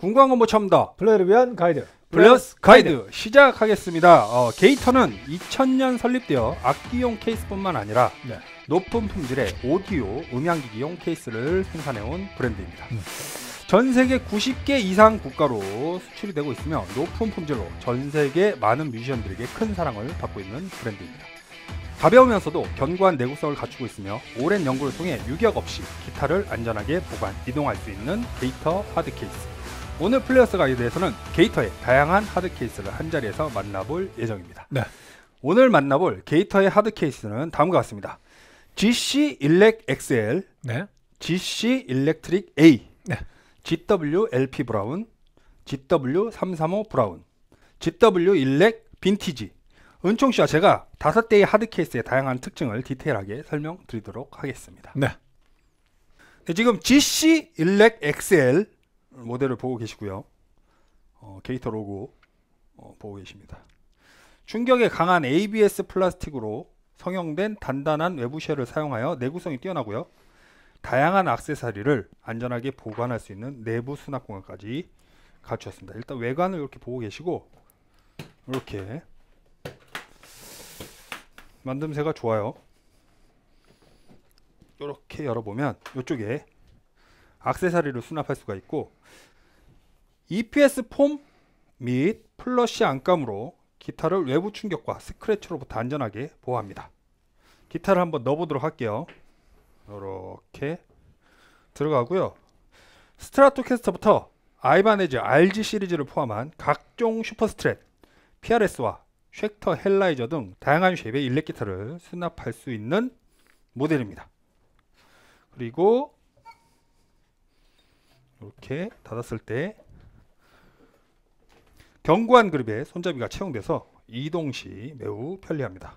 군광원모 첨더 플레이어를 위한 가이드. Players Guide 시작하겠습니다. 어, 게이터는 2000년 설립되어 악기용 케이스뿐만 아니라 네. 높은 품질의 오디오 음향기기용 케이스를 생산해온 브랜드입니다. 음. 전 세계 90개 이상 국가로 수출이 되고 있으며 높은 품질로 전 세계 많은 뮤지션들에게 큰 사랑을 받고 있는 브랜드입니다. 가벼우면서도 견고한 내구성을 갖추고 있으며 오랜 연구를 통해 유격 없이 기타를 안전하게 보관, 이동할 수 있는 게이터 하드 케이스. 오늘 플레이어스 가이드에서는 게이터의 다양한 하드 케이스를 한 자리에서 만나볼 예정입니다. 네. 오늘 만나볼 게이터의 하드 케이스는 다음과 같습니다. GC Elec XL, 네. GC Electric A, 네. GW LP Brown, GW 335 Brown, GW Elec Vintage. 은총 씨와 제가 다섯 대의 하드 케이스의 다양한 특징을 디테일하게 설명드리도록 하겠습니다. 네. 네, 지금 GC 일렉 XL 모델을 보고 계시고요. 어, 게이터 로고 어, 보고 계십니다. 충격에 강한 ABS 플라스틱으로 성형된 단단한 외부 쉘을 사용하여 내구성이 뛰어나고요. 다양한 액세서리를 안전하게 보관할 수 있는 내부 수납 공간까지 갖추었습니다. 일단 외관을 이렇게 보고 계시고 이렇게 만듦새가 좋아요. 이렇게 열어보면 이쪽에 액세서리를 수납할 수가 있고 EPS foam 및 플러시 안감으로 기타를 외부 충격과 스크래치로부터 안전하게 보호합니다. 기타를 한번 넣어보도록 할게요. 이렇게 들어가고요. 스트라토캐스터부터 아이바네즈 RG 시리즈를 포함한 각종 슈퍼 Strat, PRS와 쉑터 헬라이저 등 다양한 쉐입의 일렉 기타를 수납할 수 있는 모델입니다. 그리고 이렇게 닫았을 때 견고한 그립에 손잡이가 채용돼서 이동 시 매우 편리합니다.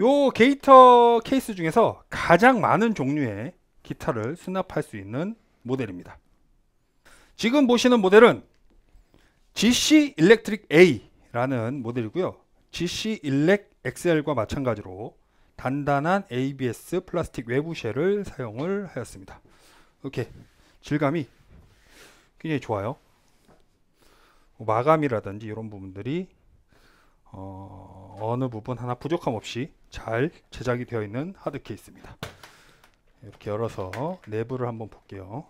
요 게이터 케이스 중에서 가장 많은 종류의 기타를 수납할 수 있는 모델입니다. 지금 보시는 모델은 GC Electric A라는 모델이고요. GC Elec XL과 마찬가지로 단단한 ABS 플라스틱 외부 shell을 사용을 하였습니다. 이렇게 질감이 굉장히 좋아요. 마감이라든지 이런 부분들이 어, 어느 부분 하나 부족함 없이 잘 제작이 되어 있는 하드 케이스입니다. 이렇게 열어서 내부를 한번 볼게요.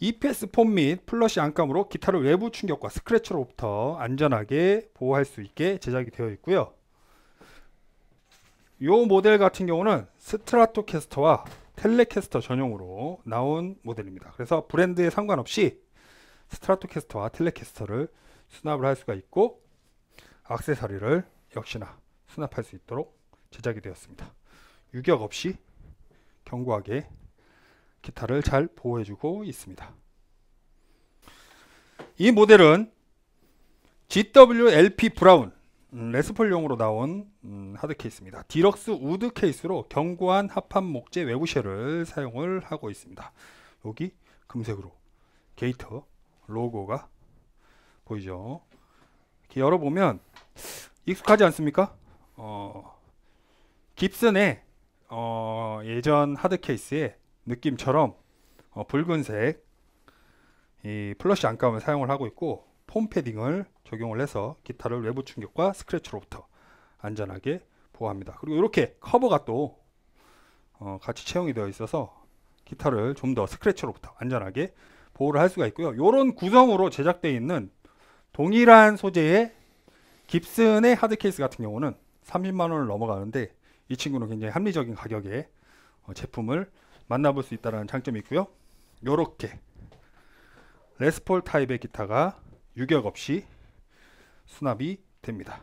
EPS 폼 및 플러시 안감으로 기타를 외부 충격과 스크래치로부터 안전하게 보호할 수 있게 제작이 되어 있고요. 이 모델 같은 경우는 스트라토캐스터와 텔레캐스터 전용으로 나온 모델입니다. 그래서 브랜드에 상관없이 스트라토캐스터와 텔레캐스터를 수납을 할 수가 있고 액세서리를 역시나 수납할 수 있도록 제작이 되었습니다. 유격 없이 견고하게 기타를 잘 보호해주고 있습니다. 이 모델은 GWLP Brown 음, 레스폴용으로 나온 음, 하드 케이스입니다. deluxe wood 케이스로 견고한 합판 목재 외부 shell을 사용을 하고 있습니다. 여기 금색으로 게이터 로고가 보이죠. 이렇게 열어보면 익숙하지 않습니까? 어, 깁슨의 어, 예전 하드 케이스의 느낌처럼 어, 붉은색 이 플러시 안감을 사용을 하고 있고 폼 패딩을 적용을 해서 기타를 외부 충격과 스크래치로부터 안전하게 보호합니다. 그리고 이렇게 커버가 또 어, 같이 채용이 되어 있어서 기타를 좀 더 스크래치로부터 안전하게 보호를 할 수가 있고요. 이런 구성으로 제작되어 있는 동일한 소재의 깁슨의 하드 케이스 같은 경우는 30만 원을 넘어가는데 이 친구는 굉장히 합리적인 가격에 어, 제품을 만나볼 수 있다는 장점이 있고요. 이렇게 레스폴 타입의 기타가 유격 없이 수납이 됩니다.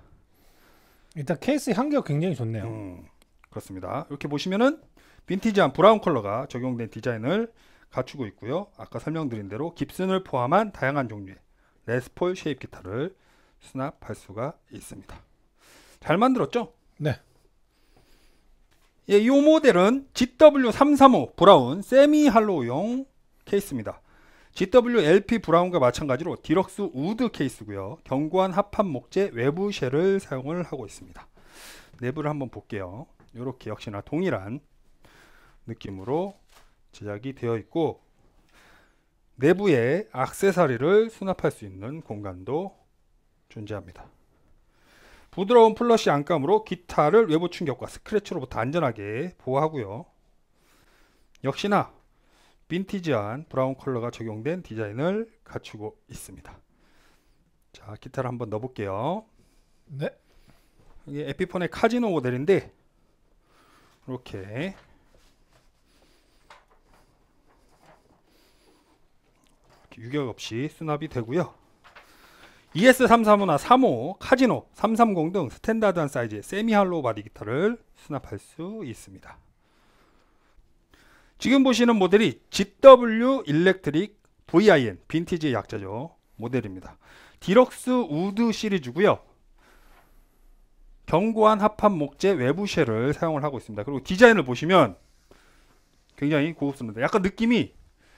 일단 케이스 향기가 굉장히 좋네요. 음, 그렇습니다. 이렇게 보시면은 빈티지한 brown 컬러가 적용된 디자인을 갖추고 있고요. 아까 설명드린 대로 깁슨을 포함한 다양한 종류의 레스폴 shape 기타를 수납할 수가 있습니다. 잘 만들었죠? 네. 예, 이 모델은 GW335 브라운 세미 할로우용 케이스입니다. GWLP Brown과 마찬가지로 deluxe wood 케이스고요. 견고한 합판 목재 외부 shell을 사용을 하고 있습니다. 내부를 한번 볼게요. 이렇게 역시나 동일한 느낌으로 제작이 되어 있고 내부에 액세서리를 수납할 수 있는 공간도 존재합니다. 부드러운 플러시 안감으로 기타를 외부 충격과 스크래치로부터 안전하게 보호하고요. 역시나 빈티지한 브라운 컬러가 적용된 디자인을 갖추고 있습니다. 자, 기타를 한번 넣어볼게요. 네. 이게 에피폰의 카지노 모델인데 이렇게 유격 없이 수납이 되고요. ES335나 35, 카지노, 330 등 standard한 사이즈의 semi hollow body 기타를 수납할 수 있습니다. 지금 보시는 모델이 GW Electric VIN 빈티지의 약자죠. 모델입니다. deluxe wood 시리즈고요. 견고한 합판 목재 외부 shell을 사용을 하고 있습니다. 그리고 디자인을 보시면 굉장히 고급스럽습니다. 약간 느낌이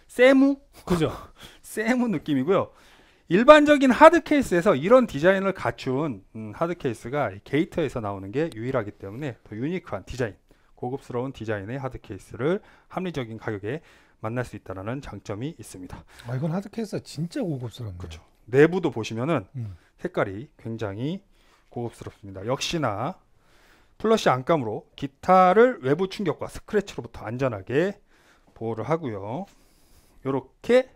세무 그죠. 세무 느낌이고요. 일반적인 하드 케이스에서 이런 디자인을 갖춘 음, 하드 케이스가 이 게이터에서 나오는 게 유일하기 때문에 더 unique한 디자인, 고급스러운 디자인의 하드 케이스를 합리적인 가격에 만날 수 있다는 장점이 있습니다. 아 이건 하드 케이스가 진짜 고급스럽네요. 그렇죠. 내부도 보시면은 음. 색깔이 굉장히 고급스럽습니다. 역시나 플러시 안감으로 기타를 외부 충격과 스크래치로부터 안전하게 보호를 하고요. 이렇게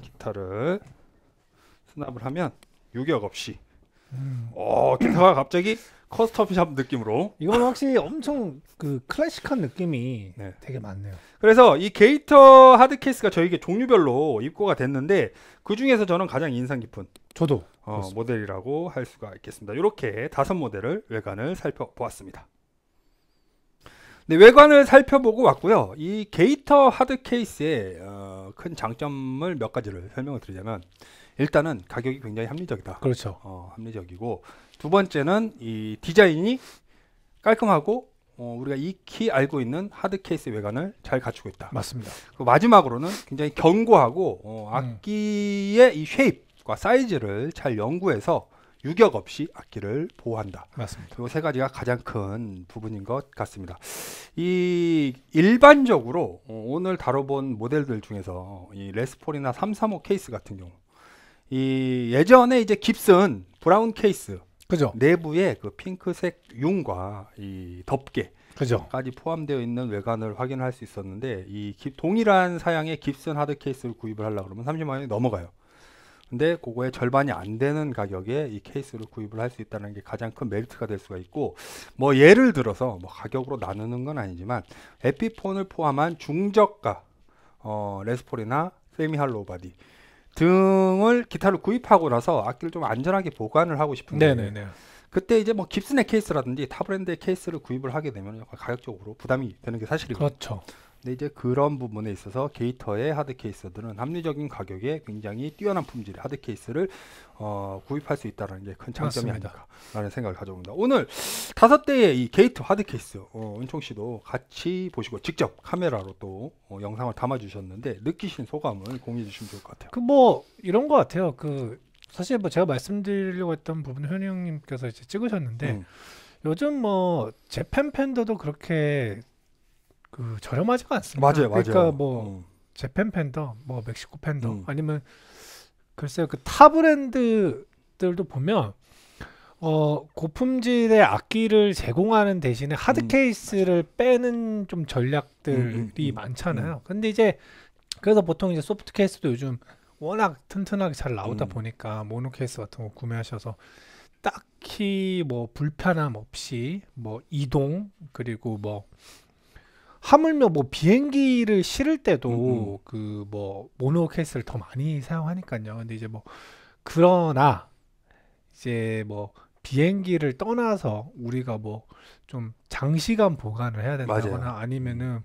기타를 수납을 하면 유격 없이 음. 어 기타가 갑자기 custom shop 느낌으로 이건 확실히 엄청 그 클래식한 느낌이 네. 되게 많네요. 그래서 이 게이터 하드 케이스가 저에게 종류별로 입고가 됐는데 그 중에서 저는 가장 인상 깊은 저도 어. 모델이라고 할 수가 있겠습니다. 이렇게 다섯 모델을 외관을 살펴보았습니다. 네, 외관을 살펴보고 왔고요. 이 게이터 하드 케이스의 어, 큰 장점을 몇 가지를 설명을 드리자면 일단은 가격이 굉장히 합리적이다. 그렇죠. 어, 합리적이고 두 번째는 이 디자인이 깔끔하고 어, 우리가 익히 알고 있는 하드 케이스 외관을 잘 갖추고 있다. 맞습니다. 그리고 마지막으로는 굉장히 견고하고 어, 음. 악기의 이 shape과 사이즈를 잘 연구해서 유격 없이 악기를 보호한다. 맞습니다. 이 세 가지가 가장 큰 부분인 것 같습니다. 이 일반적으로 어, 오늘 다뤄본 모델들 중에서 이 레스폴이나 335 케이스 같은 경우 이 예전에 이제 깁슨 brown 케이스 그죠. 내부에 그 핑크색 융과 이 덮개 그죠. 까지 포함되어 있는 외관을 확인할 수 있었는데 이 기- 동일한 사양의 깁슨 하드 케이스를 구입을 하려고 그러면 30만 원이 넘어가요. 근데 그거의 절반이 안 되는 가격에 이 케이스를 구입을 할 수 있다는 게 가장 큰 메리트가 될 수가 있고 뭐 예를 들어서 뭐 가격으로 나누는 건 아니지만 에피폰을 포함한 중저가 어, 레스폴이나 semi hollow body 등을 기타를 구입하고 나서 악기를 좀 안전하게 보관을 하고 싶은데 네네네. 그때 이제 뭐 깁슨의 케이스라든지 타 브랜드의 케이스를 구입을 하게 되면 가격적으로 부담이 되는 게 사실이거든요. 그렇죠. 근데 이제 그런 부분에 있어서 게이터의 하드 케이스들은 합리적인 가격에 굉장히 뛰어난 품질의 하드 케이스를 어, 구입할 수 있다는 게큰 장점이. 아닐까라는 생각을 가져봅니다. 오늘 다섯 대의 이 게이터 하드 케이스 어, 은총 씨도 같이 보시고 직접 카메라로 또 어, 영상을 담아 주셨는데 느끼신 소감을 공유해 주시면 좋을 것 같아요. 그 뭐 이런 것 같아요. 그 사실 뭐 제가 말씀드리려고 했던 부분 현희 형님께서 이제 찍으셨는데 음, 요즘 뭐 재팬 팬더도 그렇게 그 저렴하지가 않습니다. 맞아요, 맞아요. 그러니까 뭐 음, 재팬 팬더, 뭐 멕시코 팬더 음. 아니면 글쎄요 그 타 브랜드들도 보면 어 고품질의 악기를 제공하는 대신에 하드 음. 케이스를 빼는 좀 전략들이 음, 음, 음, 많잖아요. 근데 이제 그래서 보통 이제 소프트 케이스도 요즘 워낙 튼튼하게 잘 나오다 음. 보니까 모노 케이스 같은 거 구매하셔서 딱히 뭐 불편함 없이 뭐 이동 그리고 뭐 하물며 뭐 비행기를 실을 때도 음, 음. 그뭐 모노 케이스를 더 많이 사용하니까요. 근데 이제 뭐 그러나 이제 뭐 비행기를 떠나서 우리가 뭐 좀 장시간 보관을 해야 된다거나 맞아요. 아니면은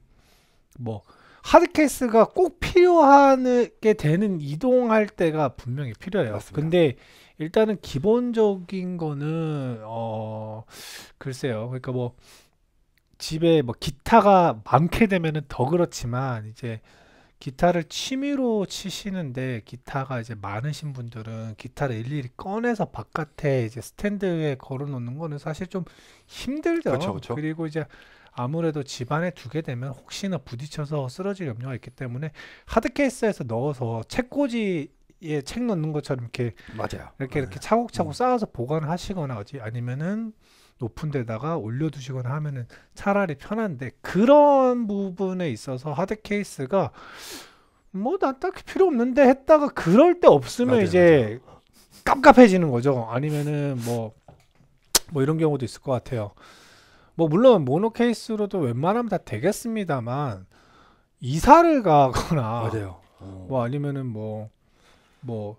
뭐 하드 케이스가 꼭 필요하게 되는 이동할 때가 분명히 필요해요. 맞습니다. 근데 일단은 기본적인 거는 어 글쎄요. 그러니까 뭐 집에 뭐 기타가 많게 되면은 더 그렇지만 이제 기타를 취미로 치시는데 기타가 이제 많으신 분들은 기타를 일일이 꺼내서 바깥에 이제 스탠드에 걸어 놓는 거는 사실 좀 힘들죠. 그쵸, 그쵸. 리고 이제 아무래도 집안에 두게 되면 혹시나 부딪혀서 쓰러질 염려가 있기 때문에 하드 케이스에서 넣어서 책꽂이에 책 넣는 것처럼 이렇게 맞아요. 이렇게 이렇게 네. 차곡차곡 음. 쌓아서 보관하시거나 하지 아니면은 높은 데다가 올려두시거나 하면은 차라리 편한데 그런 부분에 있어서 하드 케이스가 뭐 난 딱히 필요 없는데 했다가 그럴 때 없으면 맞아요, 이제 깝깝해지는 거죠 아니면은 뭐뭐 이런 경우도 있을 것 같아요 뭐 물론 모노 케이스로도 웬만하면 다 되겠습니다만 이사를 가거나 맞아요. 어. 뭐 아니면은 뭐뭐 뭐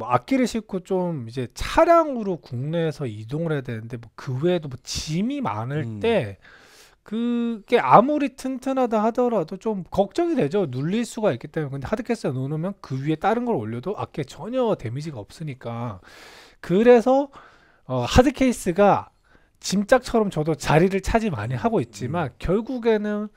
악기를 싣고 좀 이제 차량으로 국내에서 이동을 해야 되는데 뭐 그 외에도 뭐 짐이 많을 음. 때 그게 아무리 튼튼하다 하더라도 좀 걱정이 되죠. 눌릴 수가 있기 때문에. 근데 하드캐스에 넣어놓으면 그 위에 다른 걸 올려도 악기에 전혀 데미지가 없으니까. 그래서 어, 하드 케이스가 짐짝처럼 저도 자리를 차지 많이 하고 있지만 결국에는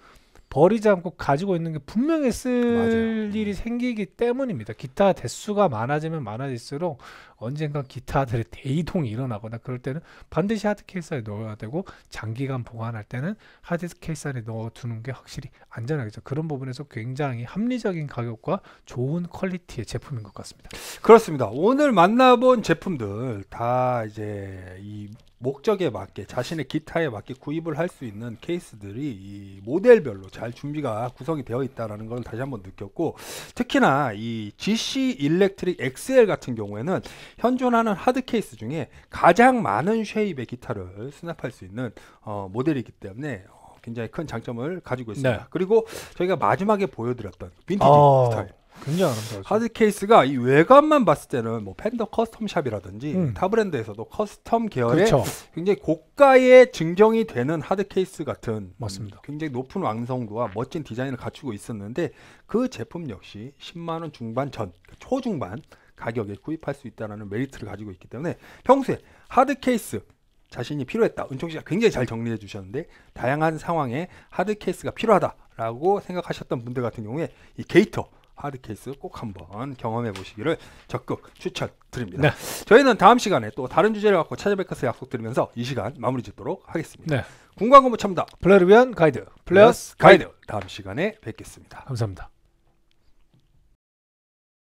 버리지 않고 가지고 있는 게 분명히 쓸 맞아요. 일이 생기기 때문입니다. 기타 대수가 많아지면 많아질수록 언젠가 기타들의 대이동이 일어나거나 그럴 때는 반드시 하드 케이스 안에 넣어야 되고 장기간 보관할 때는 하드 케이스 안에 넣어두는 게 확실히 안전하겠죠. 그런 부분에서 굉장히 합리적인 가격과 좋은 quality의 제품인 것 같습니다. 그렇습니다. 오늘 만나본 제품들 다 이제 이 목적에 맞게 자신의 기타에 맞게 구입을 할 수 있는 케이스들이 이 모델별로 잘 준비가 구성이 되어 있다라는 걸 다시 한번 느꼈고 특히나 이 GC 일렉트릭 XL 같은 경우에는 현존하는 하드 케이스 중에 가장 많은 쉐입의 기타를 수납할 수 있는 어, 모델이기 때문에 어, 굉장히 큰 장점을 가지고 있습니다. 네. 그리고 저희가 마지막에 보여드렸던 빈티지 어, 스타일 굉장히 아름다워요. 하드 케이스가 이 외관만 봤을 때는 뭐 Fender Custom Shop이라든지 음. 타 브랜드에서도 custom 계열의 그렇죠. 굉장히 고가의 책정이 되는 하드 케이스 같은 맞습니다. 음, 굉장히 높은 완성도와 멋진 디자인을 갖추고 있었는데 그 제품 역시 10만 원 중반 전 초중반 가격에 구입할 수 있다는 메리트를 가지고 있기 때문에 평소에 하드 케이스 자신이 필요했다. 은총 씨가 굉장히 잘 정리해 주셨는데 다양한 상황에 하드 케이스가 필요하다라고 생각하셨던 분들 같은 경우에 이 게이터 하드 케이스 꼭 한번 경험해 보시기를 적극 추천드립니다. 네. 저희는 다음 시간에 또 다른 주제를 갖고 것을 약속드리면서 이 시간 마무리 짓도록 하겠습니다. 네. 군광고 첨다 플레이를 위한 가이드 플러스 가이드. 가이드 다음 시간에 뵙겠습니다. 감사합니다.